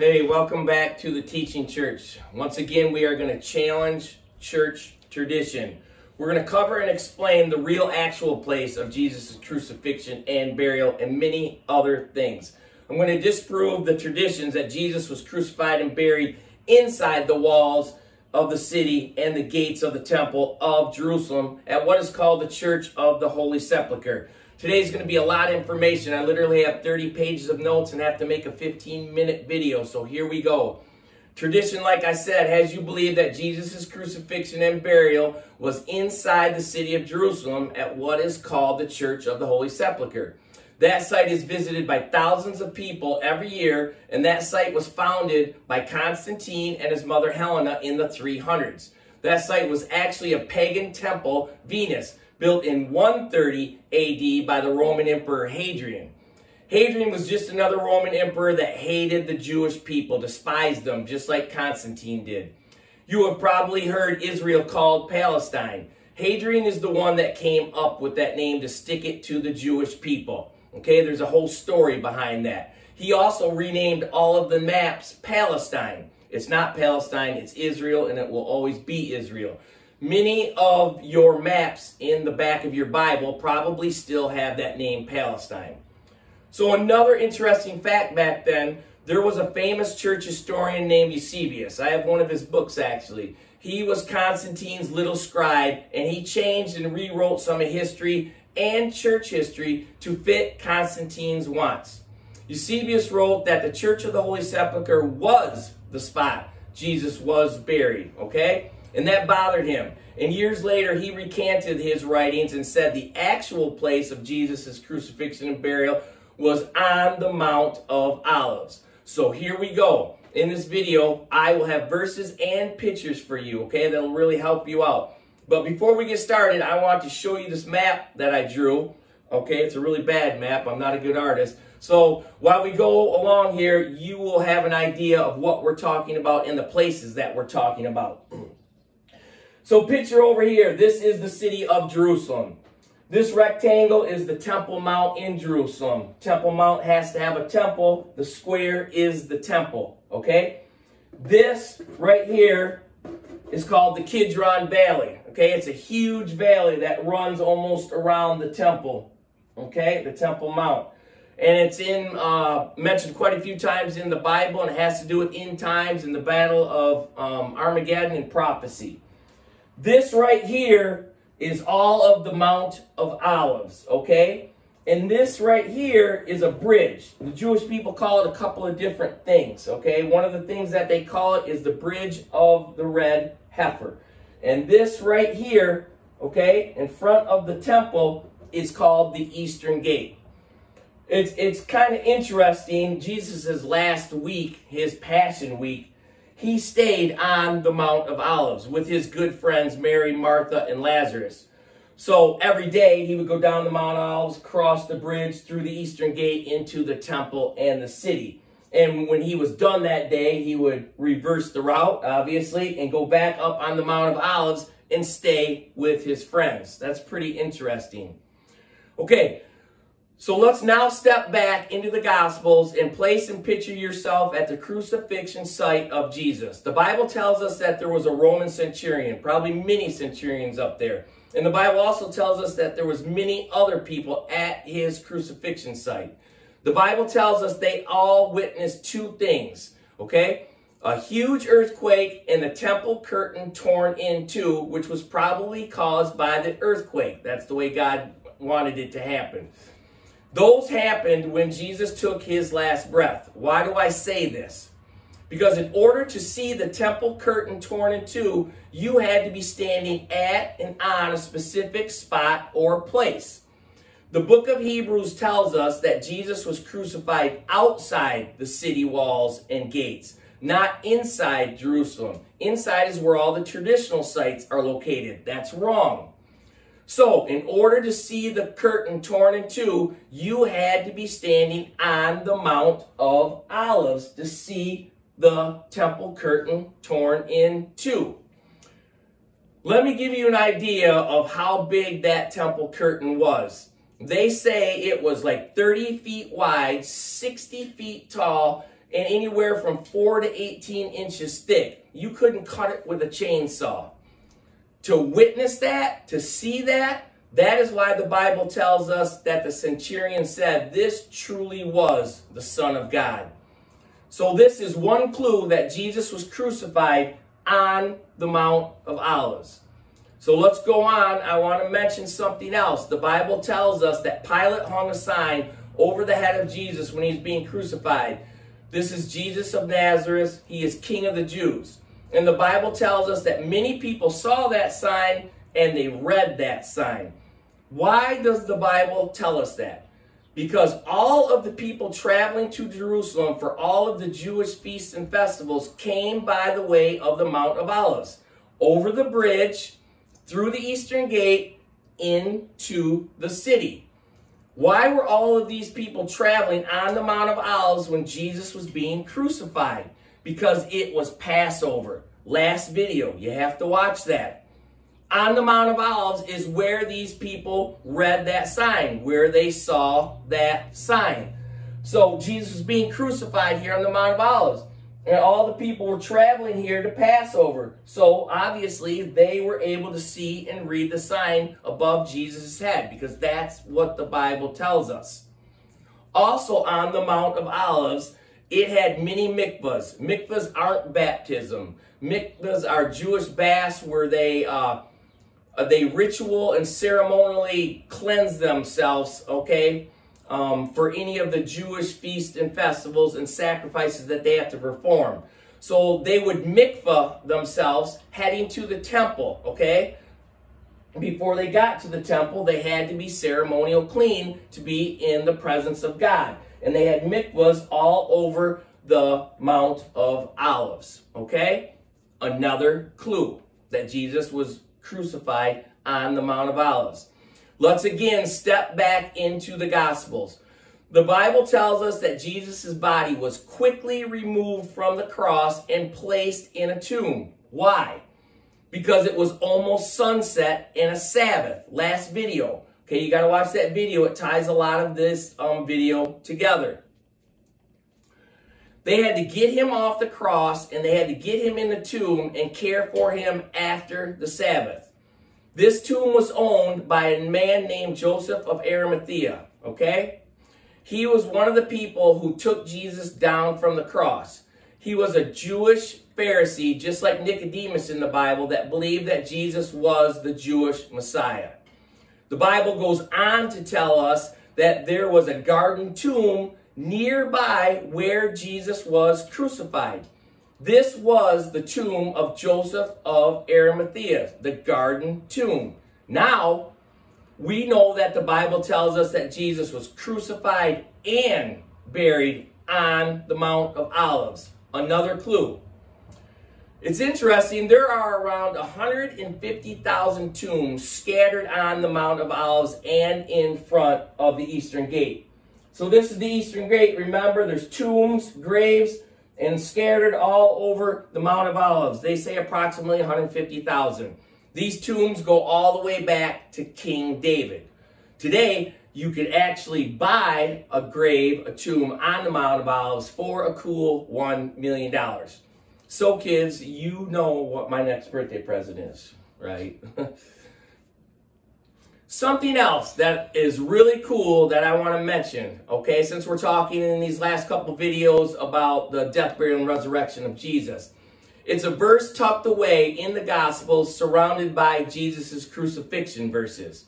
Hey, welcome back to the Teaching Church. Once again, we are going to challenge church tradition. We're going to cover and explain the real actual place of Jesus' crucifixion and burial and many other things. I'm going to disprove the traditions that Jesus was crucified and buried inside the walls of the city and the gates of the temple of Jerusalem at what is called the Church of the Holy Sepulchre. Today is going to be a lot of information. I literally have 30 pages of notes and have to make a 15 minute video. So here we go. Tradition, like I said, has you believe that Jesus' crucifixion and burial was inside the city of Jerusalem at what is called the Church of the Holy Sepulchre. That site is visited by thousands of people every year, and that site was founded by Constantine and his mother Helena in the 300s. That site was actually a pagan temple, Venus, built in 130 AD by the Roman Emperor Hadrian. Hadrian was just another Roman emperor that hated the Jewish people, despised them, just like Constantine did. You have probably heard Israel called Palestine. Hadrian is the one that came up with that name to stick it to the Jewish people. Okay, there's a whole story behind that. He also renamed all of the maps Palestine. It's not Palestine, it's Israel, and it will always be Israel. Many of your maps in the back of your Bible probably still have that name Palestine. So another interesting fact back then, there was a famous church historian named Eusebius. I have one of his books actually. He was Constantine's little scribe and he changed and rewrote some of history and church history to fit Constantine's wants. Eusebius wrote that the Church of the Holy Sepulchre was the spot Jesus was buried, okay? and that bothered him. And years later, he recanted his writings and said the actual place of Jesus' crucifixion and burial was on the Mount of Olives. So here we go. In this video, I will have verses and pictures for you, okay? That'll really help you out. But before we get started, I want to show you this map that I drew. Okay, it's a really bad map. I'm not a good artist. So while we go along here, you will have an idea of what we're talking about and the places that we're talking about. So picture over here, this is the city of Jerusalem. This rectangle is the Temple Mount in Jerusalem. Temple Mount has to have a temple. The square is the temple, okay? This right here is called the Kidron Valley, okay? It's a huge valley that runs almost around the temple, okay? The Temple Mount. And it's in uh, mentioned quite a few times in the Bible and it has to do with end times and the battle of um, Armageddon and prophecy. This right here is all of the Mount of Olives, okay? And this right here is a bridge. The Jewish people call it a couple of different things, okay? One of the things that they call it is the bridge of the red heifer. And this right here, okay, in front of the temple is called the Eastern Gate. It's, it's kind of interesting. Jesus' last week, his Passion Week, he stayed on the Mount of Olives with his good friends Mary, Martha, and Lazarus. So every day he would go down the Mount of Olives, cross the bridge through the eastern gate into the temple and the city. And when he was done that day, he would reverse the route, obviously, and go back up on the Mount of Olives and stay with his friends. That's pretty interesting. Okay, so let's now step back into the Gospels and place and picture yourself at the crucifixion site of Jesus. The Bible tells us that there was a Roman centurion, probably many centurions up there. And the Bible also tells us that there was many other people at his crucifixion site. The Bible tells us they all witnessed two things, okay? A huge earthquake and the temple curtain torn in two, which was probably caused by the earthquake. That's the way God wanted it to happen. Those happened when Jesus took his last breath. Why do I say this? Because in order to see the temple curtain torn in two, you had to be standing at and on a specific spot or place. The book of Hebrews tells us that Jesus was crucified outside the city walls and gates, not inside Jerusalem. Inside is where all the traditional sites are located. That's wrong. So, in order to see the curtain torn in two, you had to be standing on the Mount of Olives to see the temple curtain torn in two. Let me give you an idea of how big that temple curtain was. They say it was like 30 feet wide, 60 feet tall, and anywhere from 4 to 18 inches thick. You couldn't cut it with a chainsaw. To witness that, to see that, that is why the Bible tells us that the centurion said, This truly was the Son of God. So, this is one clue that Jesus was crucified on the Mount of Olives. So let's go on. I want to mention something else. The Bible tells us that Pilate hung a sign over the head of Jesus when he's being crucified. This is Jesus of Nazareth. He is King of the Jews. And the Bible tells us that many people saw that sign and they read that sign. Why does the Bible tell us that? Because all of the people traveling to Jerusalem for all of the Jewish feasts and festivals came by the way of the Mount of Olives, over the bridge, through the eastern gate, into the city. Why were all of these people traveling on the Mount of Olives when Jesus was being crucified? Because it was Passover. Last video, you have to watch that. On the Mount of Olives is where these people read that sign, where they saw that sign. So Jesus was being crucified here on the Mount of Olives. And all the people were traveling here to Passover. So obviously they were able to see and read the sign above Jesus' head because that's what the Bible tells us. Also on the Mount of Olives, it had many mikvahs. Mikvahs aren't baptism. Mikvahs are Jewish baths where they uh, they ritual and ceremonially cleanse themselves, okay? Um, for any of the Jewish feasts and festivals and sacrifices that they have to perform. So they would mikvah themselves heading to the temple, okay? Before they got to the temple, they had to be ceremonial clean to be in the presence of God. And they had mikvahs all over the Mount of Olives, okay? Another clue that Jesus was crucified on the Mount of Olives. Let's again step back into the Gospels. The Bible tells us that Jesus' body was quickly removed from the cross and placed in a tomb. Why? Because it was almost sunset and a Sabbath. Last video. Okay, you got to watch that video. It ties a lot of this um, video together. They had to get him off the cross and they had to get him in the tomb and care for him after the Sabbath. This tomb was owned by a man named Joseph of Arimathea, okay? He was one of the people who took Jesus down from the cross. He was a Jewish Pharisee, just like Nicodemus in the Bible, that believed that Jesus was the Jewish Messiah. The Bible goes on to tell us that there was a garden tomb nearby where Jesus was crucified. This was the tomb of Joseph of Arimathea, the garden tomb. Now, we know that the Bible tells us that Jesus was crucified and buried on the Mount of Olives. Another clue. It's interesting, there are around 150,000 tombs scattered on the Mount of Olives and in front of the Eastern Gate. So this is the Eastern Gate. Remember, there's tombs, graves, and scattered all over the Mount of Olives. They say approximately 150,000. These tombs go all the way back to King David. Today, you could actually buy a grave, a tomb on the Mount of Olives for a cool $1 million. So kids, you know what my next birthday present is, right? Something else that is really cool that I want to mention, okay, since we're talking in these last couple videos about the death, burial, and resurrection of Jesus. It's a verse tucked away in the Gospels surrounded by Jesus' crucifixion verses.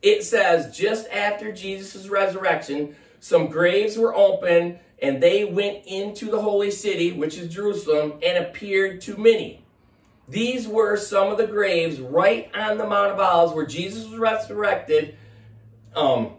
It says, just after Jesus' resurrection, some graves were opened and they went into the holy city, which is Jerusalem, and appeared to many. These were some of the graves right on the Mount of Olives where Jesus was resurrected um,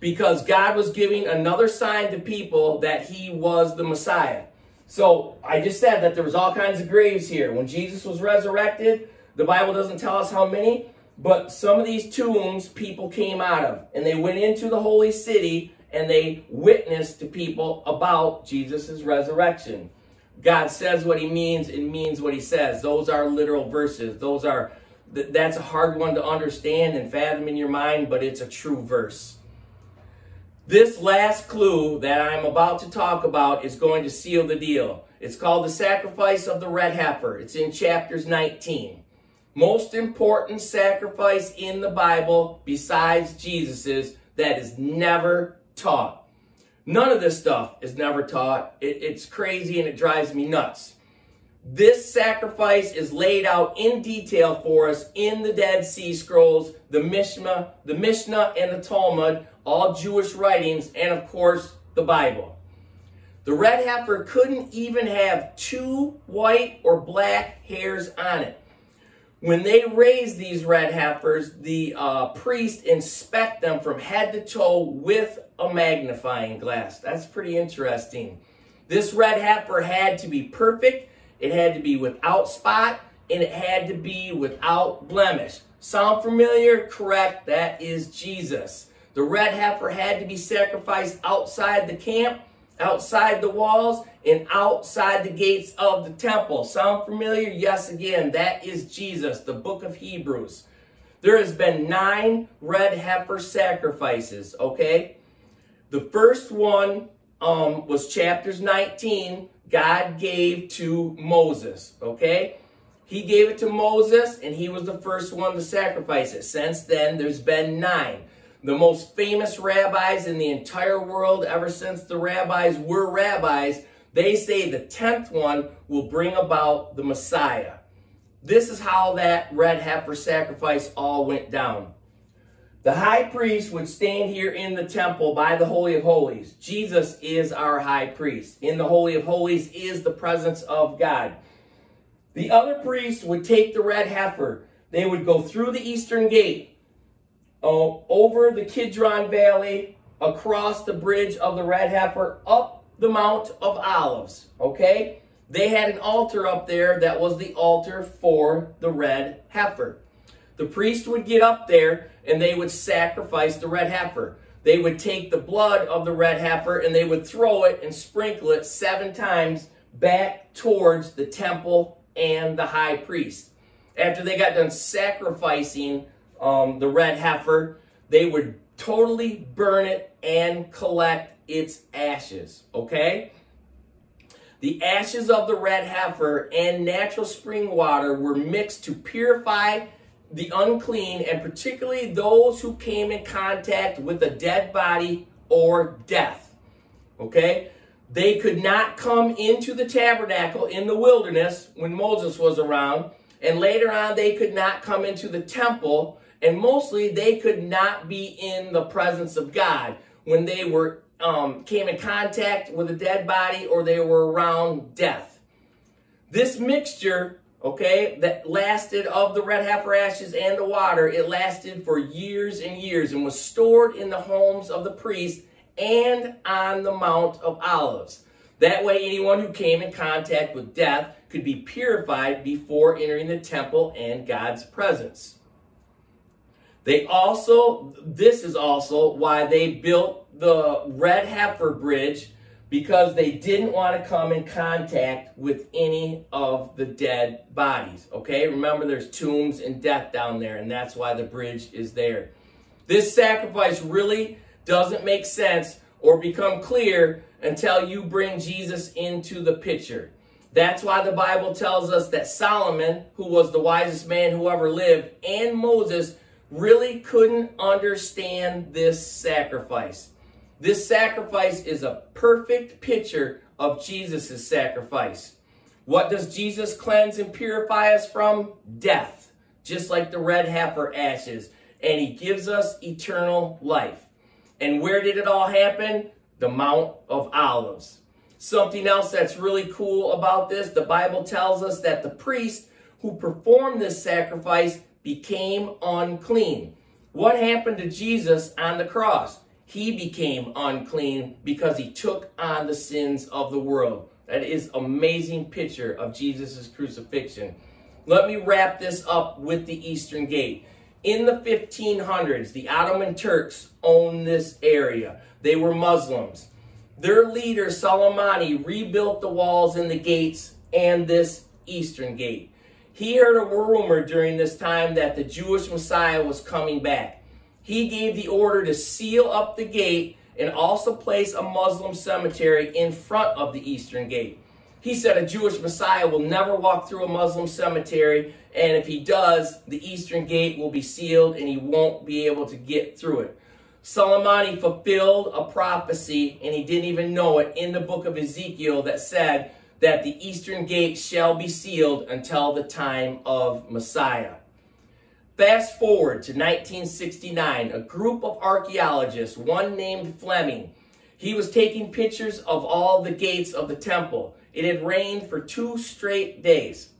because God was giving another sign to people that he was the Messiah. So I just said that there was all kinds of graves here. When Jesus was resurrected, the Bible doesn't tell us how many, but some of these tombs people came out of. And they went into the holy city and they witnessed to people about Jesus' resurrection. God says what he means and means what he says. Those are literal verses. Those are that's a hard one to understand and fathom in your mind, but it's a true verse. This last clue that I'm about to talk about is going to seal the deal. It's called the sacrifice of the red heifer. It's in chapters 19. Most important sacrifice in the Bible besides Jesus's that is never taught. None of this stuff is never taught. It, it's crazy and it drives me nuts. This sacrifice is laid out in detail for us in the Dead Sea Scrolls, the Mishnah, the Mishnah and the Talmud, all Jewish writings, and of course, the Bible. The red heifer couldn't even have two white or black hairs on it. When they raise these red heifers, the uh, priest inspect them from head to toe with a magnifying glass. That's pretty interesting. This red heifer had to be perfect it had to be without spot, and it had to be without blemish. Sound familiar? Correct. That is Jesus. The red heifer had to be sacrificed outside the camp, outside the walls, and outside the gates of the temple. Sound familiar? Yes, again, that is Jesus, the book of Hebrews. There has been nine red heifer sacrifices, okay? The first one um, was chapters 19, God gave to Moses, okay? He gave it to Moses, and he was the first one to sacrifice it. Since then, there's been nine. The most famous rabbis in the entire world, ever since the rabbis were rabbis, they say the tenth one will bring about the Messiah. This is how that red heifer sacrifice all went down. The high priest would stand here in the temple by the Holy of Holies. Jesus is our high priest. In the Holy of Holies is the presence of God. The other priests would take the red heifer. They would go through the eastern gate, uh, over the Kidron Valley, across the bridge of the red heifer, up the Mount of Olives. Okay? They had an altar up there that was the altar for the red heifer. The priest would get up there and they would sacrifice the red heifer. They would take the blood of the red heifer and they would throw it and sprinkle it seven times back towards the temple and the high priest. After they got done sacrificing um, the red heifer, they would totally burn it and collect its ashes, okay? The ashes of the red heifer and natural spring water were mixed to purify the unclean, and particularly those who came in contact with a dead body or death. Okay? They could not come into the tabernacle in the wilderness when Moses was around, and later on they could not come into the temple, and mostly they could not be in the presence of God when they were um, came in contact with a dead body or they were around death. This mixture okay, that lasted of the red heifer ashes and the water, it lasted for years and years and was stored in the homes of the priests and on the Mount of Olives. That way, anyone who came in contact with death could be purified before entering the temple and God's presence. They also, this is also why they built the red heifer bridge because they didn't want to come in contact with any of the dead bodies. Okay, remember there's tombs and death down there, and that's why the bridge is there. This sacrifice really doesn't make sense or become clear until you bring Jesus into the picture. That's why the Bible tells us that Solomon, who was the wisest man who ever lived, and Moses really couldn't understand this sacrifice. This sacrifice is a perfect picture of Jesus' sacrifice. What does Jesus cleanse and purify us from? Death, just like the red heifer ashes. And he gives us eternal life. And where did it all happen? The Mount of Olives. Something else that's really cool about this, the Bible tells us that the priest who performed this sacrifice became unclean. What happened to Jesus on the cross? He became unclean because he took on the sins of the world. That is amazing picture of Jesus' crucifixion. Let me wrap this up with the Eastern Gate. In the 1500s, the Ottoman Turks owned this area. They were Muslims. Their leader, Soleimani, rebuilt the walls and the gates and this Eastern Gate. He heard a rumor during this time that the Jewish Messiah was coming back he gave the order to seal up the gate and also place a Muslim cemetery in front of the eastern gate. He said a Jewish Messiah will never walk through a Muslim cemetery, and if he does, the eastern gate will be sealed and he won't be able to get through it. Soleimani fulfilled a prophecy, and he didn't even know it, in the book of Ezekiel that said that the eastern gate shall be sealed until the time of Messiah. Fast forward to 1969, a group of archaeologists, one named Fleming, he was taking pictures of all the gates of the temple. It had rained for two straight days.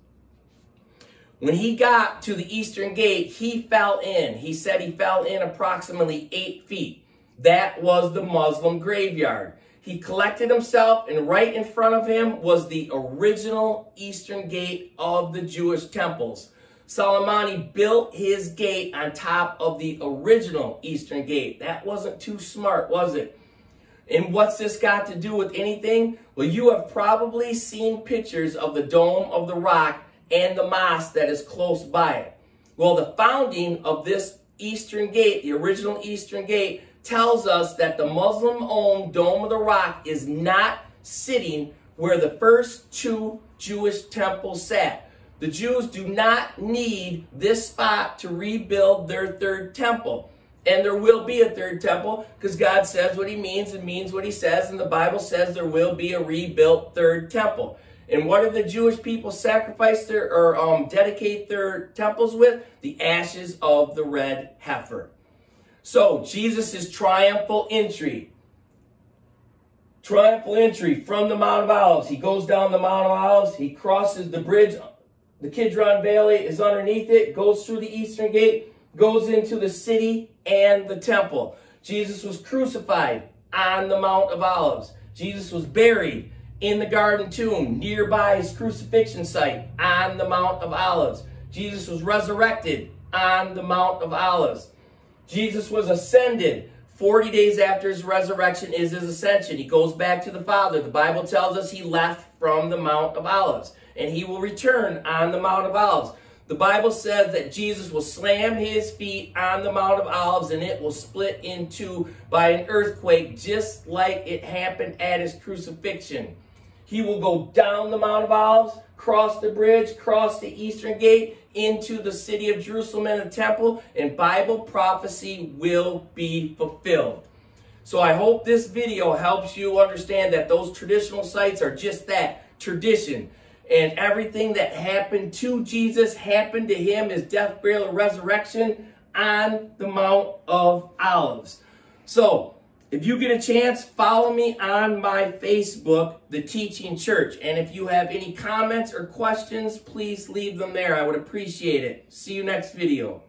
When he got to the eastern gate, he fell in. He said he fell in approximately eight feet. That was the Muslim graveyard. He collected himself, and right in front of him was the original eastern gate of the Jewish temples. Soleimani built his gate on top of the original eastern gate. That wasn't too smart, was it? And what's this got to do with anything? Well, you have probably seen pictures of the Dome of the Rock and the mosque that is close by it. Well, the founding of this Eastern Gate, the original Eastern Gate, tells us that the Muslim-owned Dome of the Rock is not sitting where the first two Jewish temples sat. The Jews do not need this spot to rebuild their third temple. And there will be a third temple because God says what he means and means what he says. And the Bible says there will be a rebuilt third temple. And what do the Jewish people sacrifice their or um, dedicate their temples with? The ashes of the red heifer. So Jesus' triumphal entry. Triumphal entry from the Mount of Olives. He goes down the Mount of Olives. He crosses the bridge. The Kidron Valley is underneath it. Goes through the eastern gate. Goes into the city and the temple. Jesus was crucified on the Mount of Olives. Jesus was buried in the garden tomb nearby his crucifixion site on the Mount of Olives. Jesus was resurrected on the Mount of Olives. Jesus was ascended 40 days after his resurrection is his ascension. He goes back to the Father. The Bible tells us he left from the Mount of Olives and he will return on the Mount of Olives. The Bible says that Jesus will slam his feet on the Mount of Olives and it will split in two by an earthquake just like it happened at his crucifixion. He will go down the Mount of Olives, cross the bridge, cross the eastern gate into the city of Jerusalem and the temple, and Bible prophecy will be fulfilled. So I hope this video helps you understand that those traditional sites are just that, tradition. And everything that happened to Jesus happened to him, his death, burial, and resurrection on the Mount of Olives. So, if you get a chance, follow me on my Facebook, The Teaching Church. And if you have any comments or questions, please leave them there. I would appreciate it. See you next video.